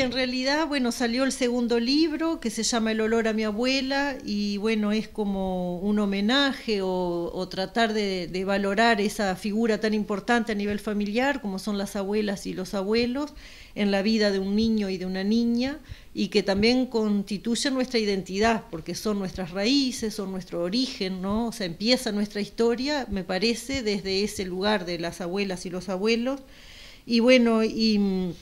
En realidad, bueno, salió el segundo libro que se llama El olor a mi abuela y bueno, es como un homenaje o, tratar de, de, valorar esa figura tan importante a nivel familiar como son las abuelas y los abuelos en la vida de un niño y de una niña y que también constituyen nuestra identidad porque son nuestras raíces, son nuestro origen, ¿no? O sea, empieza nuestra historia, me parece, desde ese lugar de las abuelas y los abuelos y bueno, y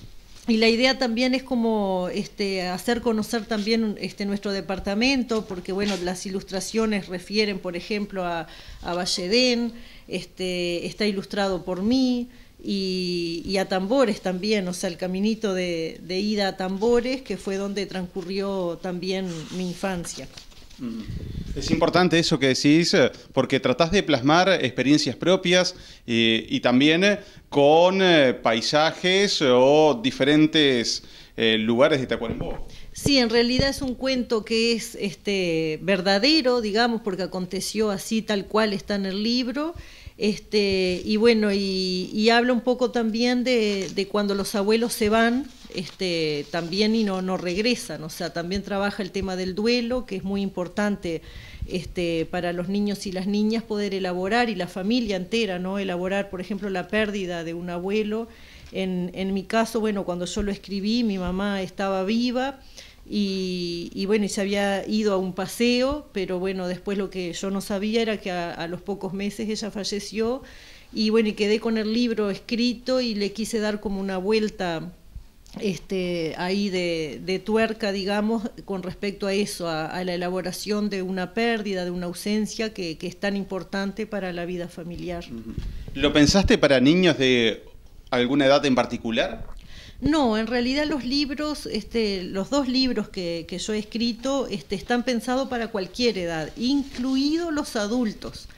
y la idea también es como este, hacer conocer también este, nuestro departamento, porque bueno, las ilustraciones refieren, por ejemplo, a, a Valledén, este, está ilustrado por mí, y, a Tambores también, o sea, el caminito de, de ida a Tambores, que fue donde transcurrió también mi infancia. Es importante eso que decís, eh, porque tratás de plasmar experiencias propias eh, y también eh, con paisajes o diferentes lugares de Tacuarembó. Sí, en realidad es un cuento que es este, verdadero, digamos, porque aconteció así tal cual está en el libro. Este, y bueno, y, habla un poco también de cuando los abuelos se van, este, también y no, no regresan, o sea, también trabaja el tema del duelo, que es muy importante este, para los niños y las niñas poder elaborar, y la familia entera, ¿no? Elaborar, por ejemplo, la pérdida de un abuelo. En, en mi caso, bueno, cuando yo lo escribí, mi mamá estaba viva, y, y, bueno, se había ido a un paseo, pero bueno, después lo que yo no sabía era que a, a, los pocos meses ella falleció y bueno, y quedé con el libro escrito y le quise dar como una vuelta este, ahí de, tuerca, digamos, con respecto a eso, a, la elaboración de una pérdida, de una ausencia que, es tan importante para la vida familiar. ¿Lo pensaste para niños de alguna edad en particular? No, en realidad los libros, este, los dos libros que, que yo he escrito este, están pensados para cualquier edad, incluidos los adultos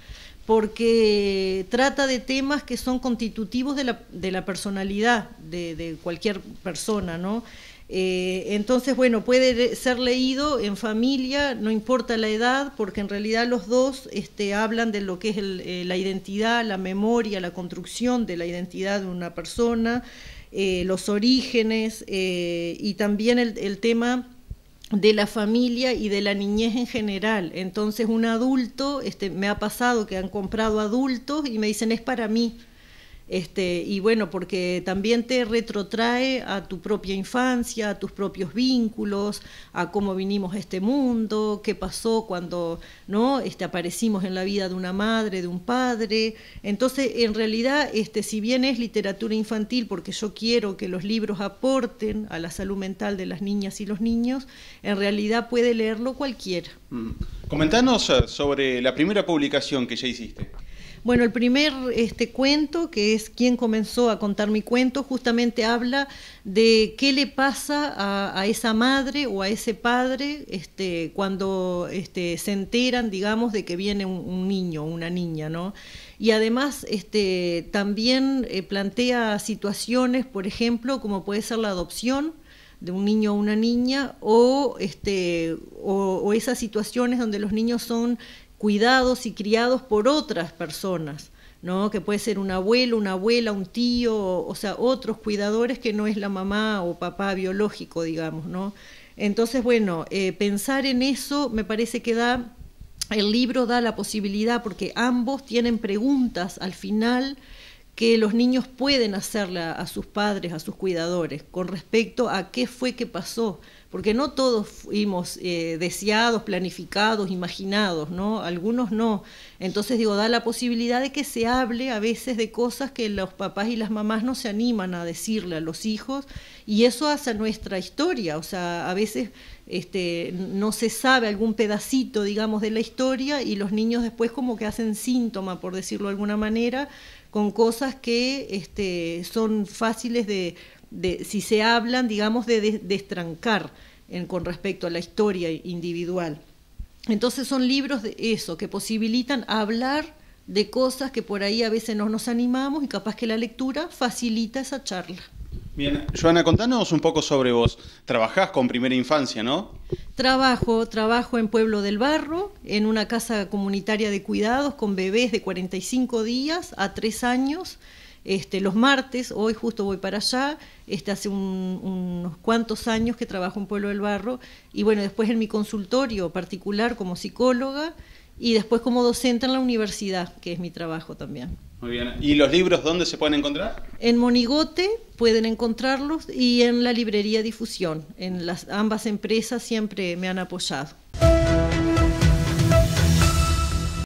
porque trata de temas que son constitutivos de la, personalidad de, cualquier persona, ¿no? Eh, entonces, bueno, puede ser leído en familia, no importa la edad, porque en realidad los dos este, hablan de lo que es eh, la identidad, la memoria, la construcción de la identidad de una persona, eh, los orígenes y también el tema de la familia y de la niñez en general. Entonces un adulto, este, me ha pasado que han comprado adultos y me dicen es para mí. Este, y bueno, porque también te retrotrae a tu propia infancia, a tus propios vínculos, a cómo vinimos a este mundo, qué pasó cuando no este, aparecimos en la vida de una madre, de un padre. Entonces, en realidad, este, si bien es literatura infantil, porque yo quiero que los libros aporten a la salud mental de las niñas y los niños, en realidad puede leerlo cualquiera. Mm. Comentanos eh, sobre la primera publicación que ya hiciste. Bueno, el primer este, cuento, que es quien comenzó a contar mi cuento, justamente habla de qué le pasa a, esa madre o a ese padre este, cuando este, se enteran, digamos, de que viene un, niño o una niña, ¿no? Y además este, también eh, plantea situaciones, por ejemplo, como puede ser la adopción, de un niño o una niña o, este, o, esas situaciones donde los niños son cuidados y criados por otras personas, ¿no? que puede ser un abuelo, una abuela, un tío, o, sea, otros cuidadores que no es la mamá o papá biológico, digamos. ¿no? Entonces, bueno, eh, pensar en eso me parece que da, el libro da la posibilidad, porque ambos tienen preguntas al final que los niños pueden hacerle a sus padres, a sus cuidadores, con respecto a qué fue que pasó, porque no todos fuimos eh, deseados, planificados, imaginados, ¿no? Algunos no. Entonces digo, da la posibilidad de que se hable a veces de cosas que los papás y las mamás no se animan a decirle a los hijos y eso hace nuestra historia, o sea, a veces este, no se sabe algún pedacito, digamos, de la historia y los niños después como que hacen síntoma, por decirlo de alguna manera, con cosas que este, son fáciles de si se hablan, digamos, de destrancar en, con respecto a la historia individual. Entonces son libros de eso, que posibilitan hablar de cosas que por ahí a veces no nos animamos y capaz que la lectura facilita esa charla. Bien, Joana, contanos un poco sobre vos. Trabajás con primera infancia, ¿no? Trabajo, trabajo en Pueblo del Barro, en una casa comunitaria de cuidados con bebés de 45 días a 3 años este, los martes, hoy justo voy para allá, este, hace unos cuantos años que trabajo en Pueblo del Barro, y bueno, después en mi consultorio particular como psicóloga, y después como docente en la universidad, que es mi trabajo también. Muy bien. ¿Y los libros dónde se pueden encontrar? En Monigote pueden encontrarlos y en la librería Difusión. En las ambas empresas siempre me han apoyado.